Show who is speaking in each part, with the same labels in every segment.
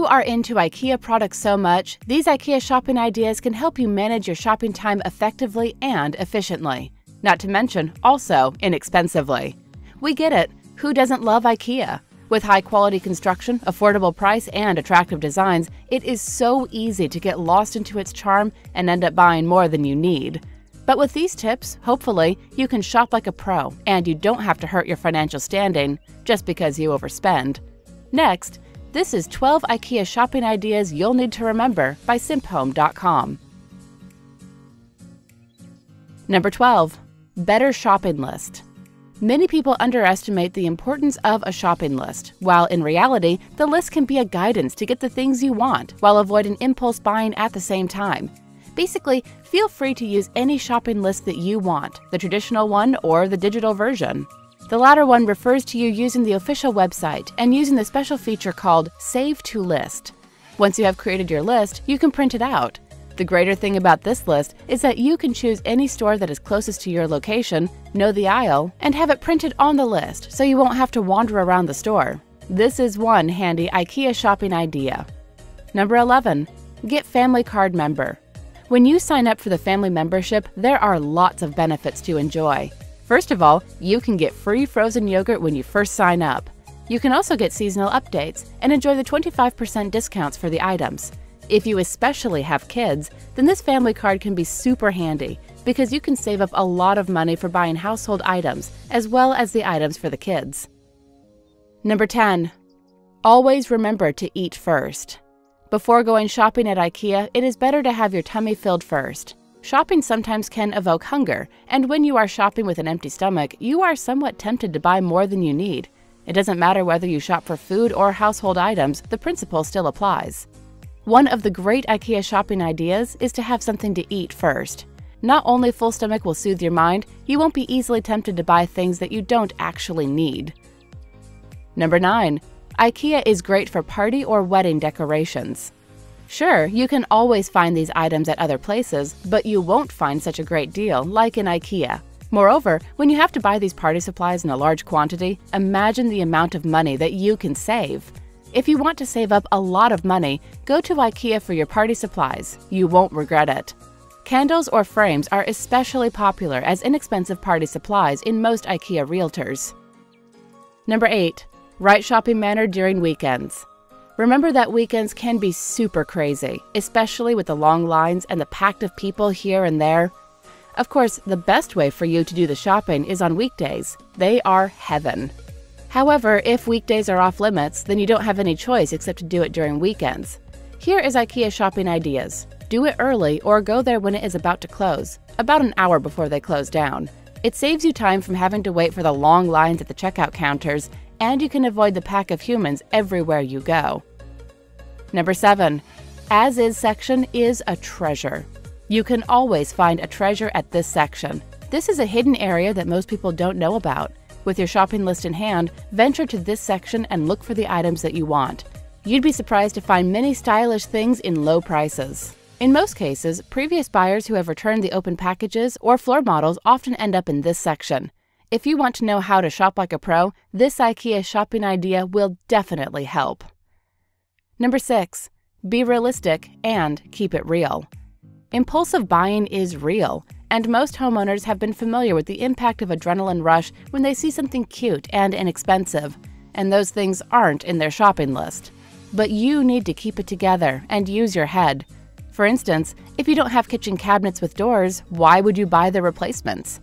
Speaker 1: you are into IKEA products so much, these IKEA shopping ideas can help you manage your shopping time effectively and efficiently. Not to mention, also inexpensively. We get it. Who doesn't love IKEA? With high quality construction, affordable price, and attractive designs, it is so easy to get lost into its charm and end up buying more than you need. But with these tips, hopefully, you can shop like a pro and you don't have to hurt your financial standing just because you overspend. Next, this is 12 IKEA shopping ideas you'll need to remember by simphome.com. Number 12. Better shopping list. Many people underestimate the importance of a shopping list, while in reality, the list can be a guidance to get the things you want while avoiding impulse buying at the same time. Basically, feel free to use any shopping list that you want, the traditional one or the digital version. The latter one refers to you using the official website and using the special feature called Save to List. Once you have created your list, you can print it out. The greater thing about this list is that you can choose any store that is closest to your location, know the aisle, and have it printed on the list so you won't have to wander around the store. This is one handy IKEA shopping idea. Number 11. Get Family Card Member. When you sign up for the family membership, there are lots of benefits to enjoy. First of all, you can get free frozen yogurt when you first sign up. You can also get seasonal updates and enjoy the 25% discounts for the items. If you especially have kids, then this family card can be super handy because you can save up a lot of money for buying household items as well as the items for the kids. Number 10. Always remember to eat first. Before going shopping at IKEA, it is better to have your tummy filled first. Shopping sometimes can evoke hunger, and when you are shopping with an empty stomach, you are somewhat tempted to buy more than you need. It doesn't matter whether you shop for food or household items, the principle still applies. One of the great IKEA shopping ideas is to have something to eat first. Not only full stomach will soothe your mind, you won't be easily tempted to buy things that you don't actually need. Number 9. IKEA is great for party or wedding decorations. Sure, you can always find these items at other places, but you won't find such a great deal like in IKEA. Moreover, when you have to buy these party supplies in a large quantity, imagine the amount of money that you can save. If you want to save up a lot of money, go to IKEA for your party supplies. You won't regret it. Candles or frames are especially popular as inexpensive party supplies in most IKEA realtors. Number 8. Right shopping manner during weekends. Remember that weekends can be super crazy, especially with the long lines and the packed of people here and there. Of course, the best way for you to do the shopping is on weekdays. They are heaven. However, if weekdays are off limits, then you don't have any choice except to do it during weekends. Here is IKEA shopping ideas. Do it early or go there when it is about to close, about an hour before they close down. It saves you time from having to wait for the long lines at the checkout counters, and you can avoid the pack of humans everywhere you go. Number 7. As is section is a treasure. You can always find a treasure at this section. This is a hidden area that most people don't know about. With your shopping list in hand, venture to this section and look for the items that you want. You'd be surprised to find many stylish things in low prices. In most cases, previous buyers who have returned the open packages or floor models often end up in this section. If you want to know how to shop like a pro, this IKEA shopping idea will definitely help. Number 6. Be realistic and keep it real. Impulsive buying is real, and most homeowners have been familiar with the impact of adrenaline rush when they see something cute and inexpensive, and those things aren't in their shopping list. But you need to keep it together and use your head. For instance, if you don't have kitchen cabinets with doors, why would you buy the replacements?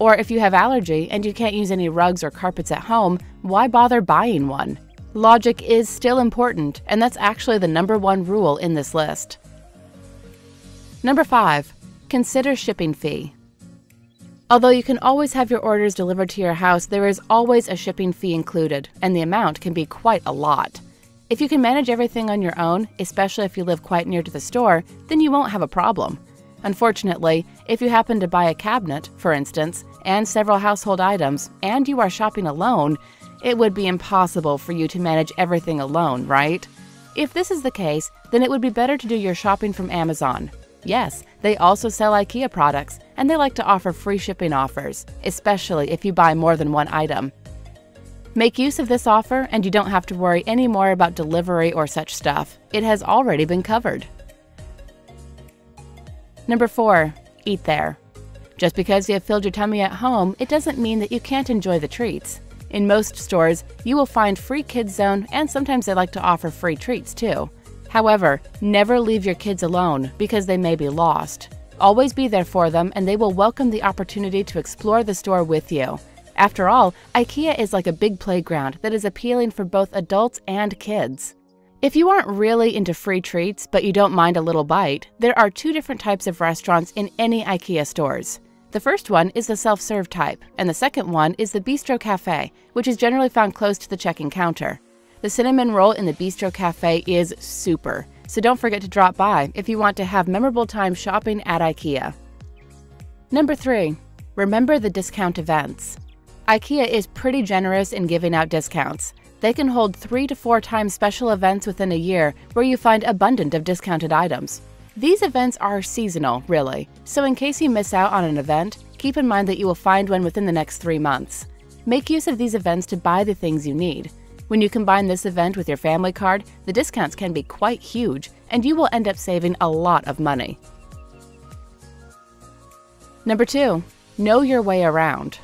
Speaker 1: Or if you have allergy and you can't use any rugs or carpets at home, why bother buying one? Logic is still important, and that's actually the number one rule in this list. Number 5. Consider shipping fee. Although you can always have your orders delivered to your house, there is always a shipping fee included, and the amount can be quite a lot. If you can manage everything on your own, especially if you live quite near to the store, then you won't have a problem. Unfortunately, if you happen to buy a cabinet, for instance, and several household items, and you are shopping alone, it would be impossible for you to manage everything alone, right? If this is the case, then it would be better to do your shopping from Amazon. Yes, they also sell IKEA products, and they like to offer free shipping offers, especially if you buy more than one item. Make use of this offer and you don't have to worry anymore about delivery or such stuff. It has already been covered. Number 4. Eat there. Just because you have filled your tummy at home, it doesn't mean that you can't enjoy the treats. In most stores, you will find free kids zone and sometimes they like to offer free treats too. However, never leave your kids alone because they may be lost. Always be there for them and they will welcome the opportunity to explore the store with you. After all, IKEA is like a big playground that is appealing for both adults and kids. If you aren't really into free treats but you don't mind a little bite, there are two different types of restaurants in any IKEA stores. The first one is the self serve type, and the second one is the Bistro Cafe, which is generally found close to the check-in counter. The cinnamon roll in the Bistro Cafe is super, so don't forget to drop by if you want to have memorable time shopping at IKEA. Number 3. Remember the discount events. IKEA is pretty generous in giving out discounts. They can hold 3 to 4 times special events within a year where you find abundant of discounted items. These events are seasonal, really, so in case you miss out on an event, keep in mind that you will find one within the next three months. Make use of these events to buy the things you need. When you combine this event with your family card, the discounts can be quite huge, and you will end up saving a lot of money. Number 2. Know your way around.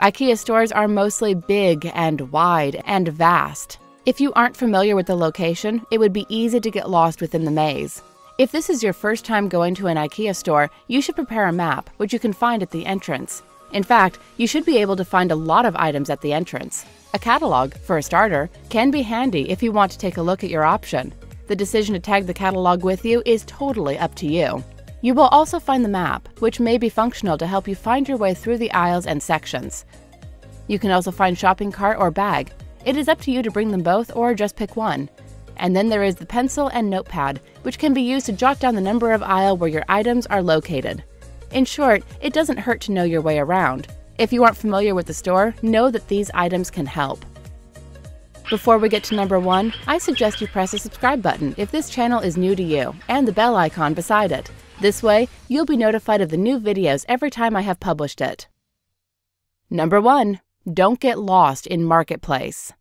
Speaker 1: IKEA stores are mostly big and wide and vast. If you aren't familiar with the location, it would be easy to get lost within the maze. If this is your first time going to an IKEA store, you should prepare a map, which you can find at the entrance. In fact, you should be able to find a lot of items at the entrance. A catalog, for a starter, can be handy if you want to take a look at your option. The decision to tag the catalog with you is totally up to you. You will also find the map, which may be functional to help you find your way through the aisles and sections. You can also find shopping cart or bag. It is up to you to bring them both or just pick one. And then there is the pencil and notepad, which can be used to jot down the number of aisle where your items are located. In short, it doesn't hurt to know your way around. If you aren't familiar with the store, know that these items can help. Before we get to number one, I suggest you press the subscribe button if this channel is new to you, and the bell icon beside it. This way, you'll be notified of the new videos every time I have published it. Number 1. Don't get lost in Marketplace.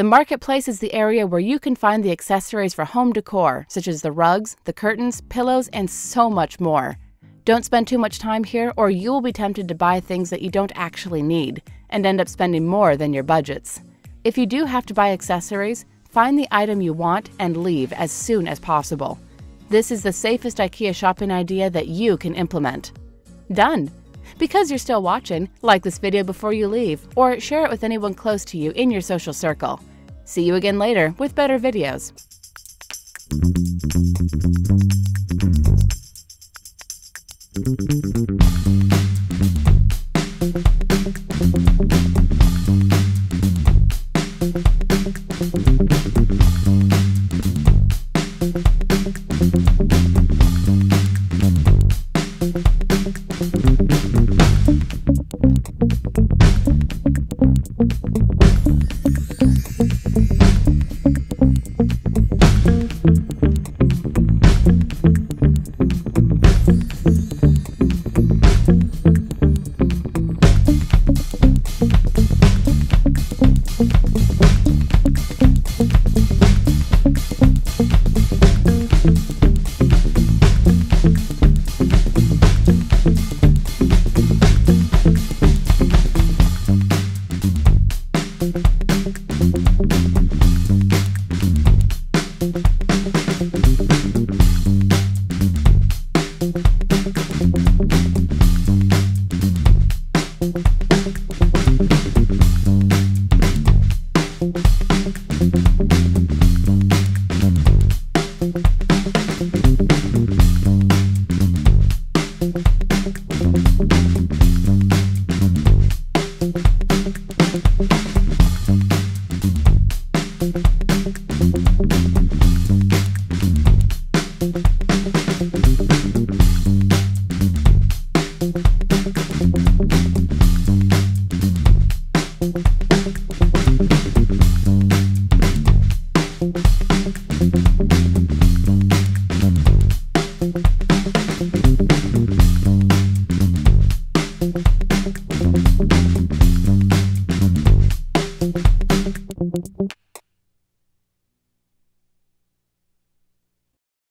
Speaker 1: The marketplace is the area where you can find the accessories for home decor, such as the rugs, the curtains, pillows, and so much more. Don't spend too much time here, or you will be tempted to buy things that you don't actually need and end up spending more than your budgets. If you do have to buy accessories, find the item you want and leave as soon as possible. This is the safest IKEA shopping idea that you can implement. Done! Because you're still watching, like this video before you leave, or share it with anyone close to you in your social circle. See you again later with better videos.